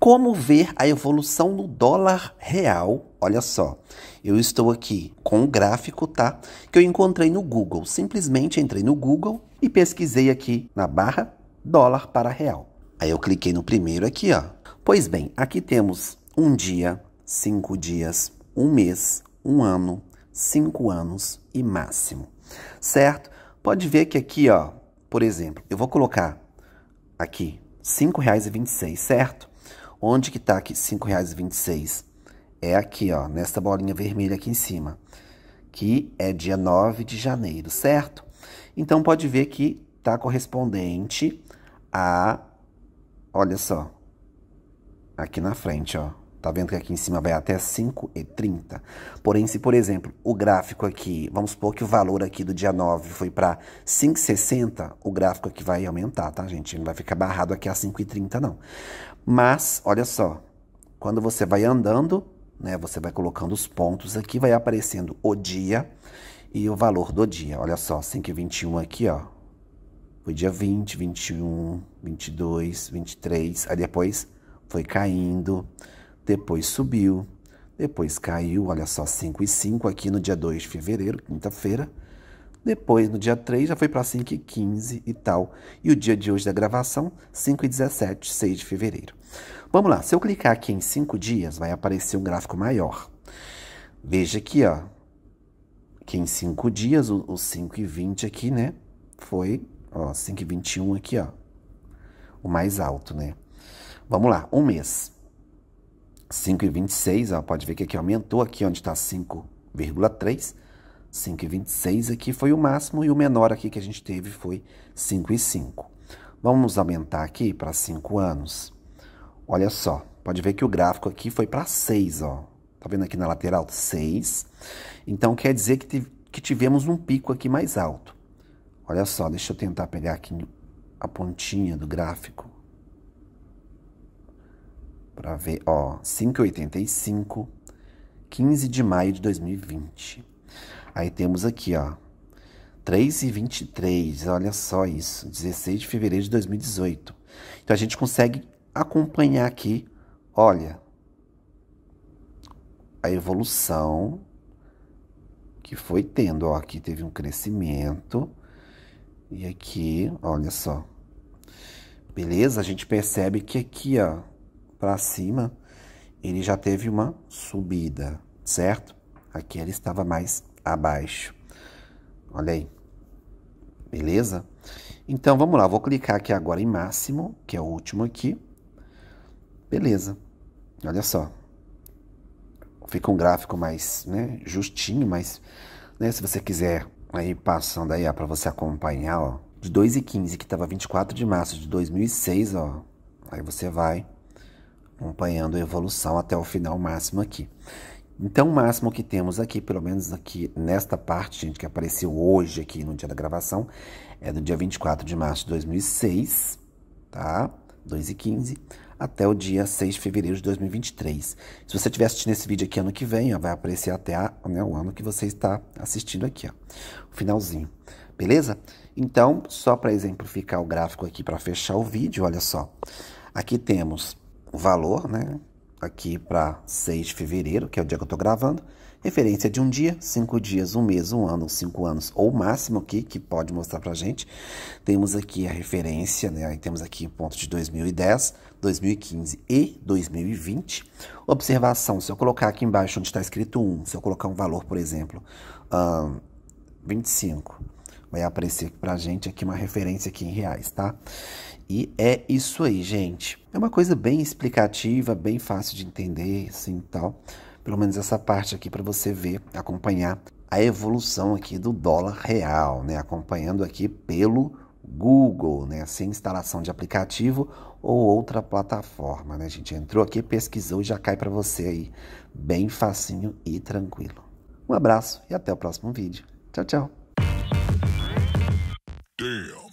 Como ver a evolução no dólar real? Olha só, eu estou aqui com o gráfico, tá? Que eu encontrei no Google. Simplesmente entrei no Google e pesquisei aqui na barra dólar para real. Aí eu cliquei no primeiro aqui, ó. Pois bem, aqui temos um dia, cinco dias, um mês, um ano, cinco anos e máximo, certo? Pode ver que aqui, ó, por exemplo, eu vou colocar aqui R$ 5,26, certo? Onde que tá aqui R$ 5,26? É aqui, ó, nesta bolinha vermelha aqui em cima, que é dia 9 de janeiro, certo? Então, pode ver que tá correspondente a, olha só, aqui na frente, ó, Tá vendo que aqui em cima vai até 5,30? Porém, se, por exemplo, o gráfico aqui, vamos supor que o valor aqui do dia 9 foi para 5,60, o gráfico aqui vai aumentar, tá, gente? Não vai ficar barrado aqui a 5,30, não. Mas, olha só, quando você vai andando, né, você vai colocando os pontos aqui, vai aparecendo o dia e o valor do dia. Olha só, 5,21 aqui, ó. Foi dia 20, 21, 22, 23, aí depois foi caindo depois subiu, depois caiu, olha só, 5 e 5 aqui no dia 2 de fevereiro, quinta-feira. Depois, no dia 3, já foi para 5 e 15 e tal. E o dia de hoje da gravação, 5 e 17, 6 de fevereiro. Vamos lá, se eu clicar aqui em 5 dias, vai aparecer um gráfico maior. Veja aqui, ó, que em 5 dias, o, 5 e 20 aqui, né, foi, ó, 5 e 21 aqui, ó, o mais alto, né. Vamos lá, um mês. 5,26, ó, pode ver que aqui aumentou, aqui onde está 5,3. 5,26 aqui foi o máximo e o menor aqui que a gente teve foi 5,5. Vamos aumentar aqui para 5 anos. Olha só, pode ver que o gráfico aqui foi para 6, ó. Tá vendo aqui na lateral? 6. Então, quer dizer que, que tivemos um pico aqui mais alto. Olha só, deixa eu tentar pegar aqui a pontinha do gráfico para ver, ó, 5,85, 15 de maio de 2020. Aí temos aqui, ó, 3,23, olha só isso, 16 de fevereiro de 2018. Então a gente consegue acompanhar aqui, olha, a evolução que foi tendo, ó, aqui teve um crescimento e aqui, olha só. Beleza? A gente percebe que aqui, ó, para cima, ele já teve uma subida, certo? Aqui ele estava mais abaixo. Olha aí. Beleza? Então, vamos lá. Vou clicar aqui agora em máximo, que é o último aqui. Beleza. Olha só. Fica um gráfico mais né, justinho, mas né, se você quiser aí passando aí para você acompanhar, ó, de 2,15 que estava 24 de março de 2006, ó, aí você vai acompanhando a evolução até o final máximo aqui. Então, o máximo que temos aqui, pelo menos aqui nesta parte, gente, que apareceu hoje aqui no dia da gravação, é do dia 24 de março de 2006, tá? 2 e 15, até o dia 6 de fevereiro de 2023. Se você estiver assistindo esse vídeo aqui ano que vem, ó, vai aparecer até a, né, o ano que você está assistindo aqui, ó, o finalzinho. Beleza? Então, só para exemplificar o gráfico aqui para fechar o vídeo, olha só. Aqui temos valor, né? Aqui para 6 de fevereiro, que é o dia que eu estou gravando. Referência de um dia, cinco dias, um mês, um ano, cinco anos, ou máximo aqui, que pode mostrar para gente. Temos aqui a referência, né? Aí temos aqui ponto de 2010, 2015 e 2020. Observação, se eu colocar aqui embaixo onde está escrito 1, se eu colocar um valor, por exemplo, um, 25, vai aparecer para gente aqui uma referência aqui em reais, tá? E é isso aí, gente. É uma coisa bem explicativa, bem fácil de entender, assim, tal. Pelo menos essa parte aqui para você ver, acompanhar a evolução aqui do dólar real, né? Acompanhando aqui pelo Google, né? Sem instalação de aplicativo ou outra plataforma, né? A gente entrou aqui, pesquisou e já cai para você aí, bem facinho e tranquilo. Um abraço e até o próximo vídeo. Tchau, tchau. Damn.